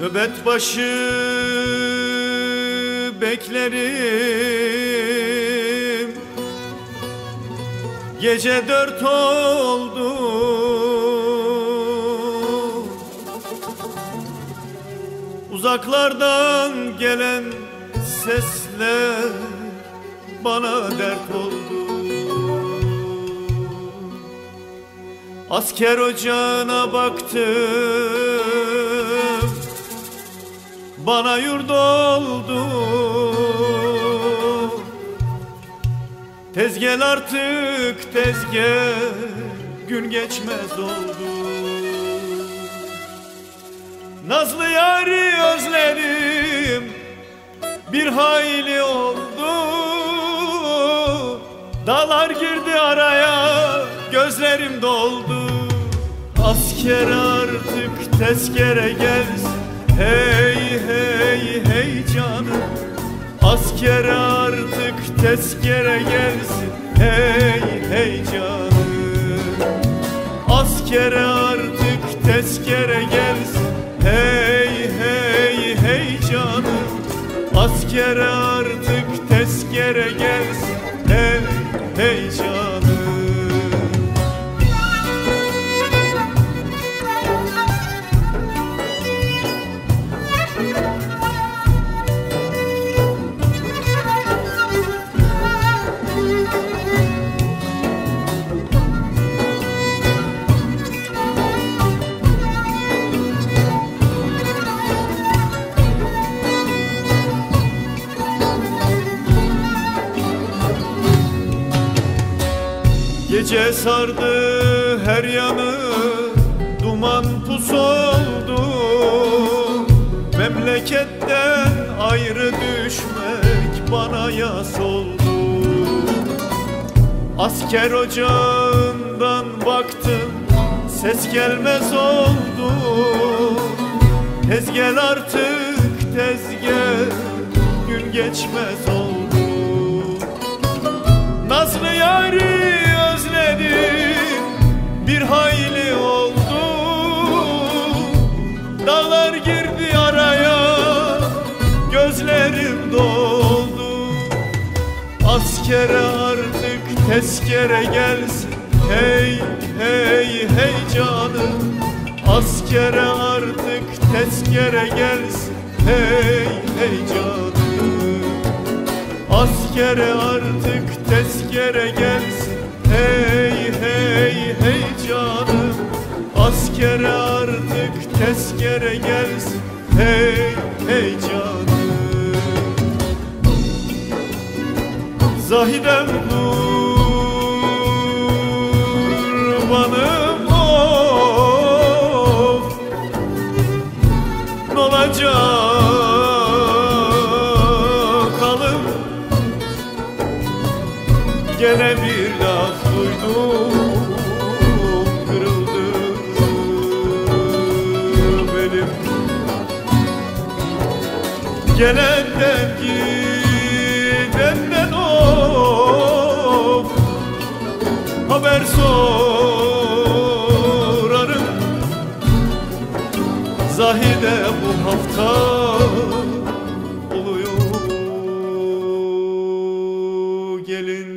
Nöbet başı beklerim. Gece dört oldu. Uzaklardan gelen sesler bana dert oldu. Asker ocağına baktım Bana yurt oldu. Tezgel artık tezgel Gün geçmez oldu. Nazlı yari özledim Bir hayli oldu. Dağlar girdi araya Gözlerim doldu. Asker artık tezkere gelsin hey canım Asker artık tezkere gelsin. Hey hey canım Asker artık tezkere gelsin. Hey hey hey canım Asker artık tezkere gelsin. Hey hey canım Gece sardı her yanı Duman pus oldu. Memleketten ayrı düşmek Bana yas oldu. Asker ocağından baktım Ses gelmez oldu. Tezgel artık tezgel Gün geçmez oldu. Nazlı yari doldu Askere artık tezkere gelsin. Hey hey hey canım. Askere artık tezkere gelsin. Hey hey canım. Askere artık tezkere gelsin. Hey hey hey canım. Askere artık tezkere gelsin. Hey hey canım Zahidem kurbanım of N'olacak halım Gene bir laf duydum Kırıldı benim. Gelenden gidenden Zahide bu hafta oluyor. Gelin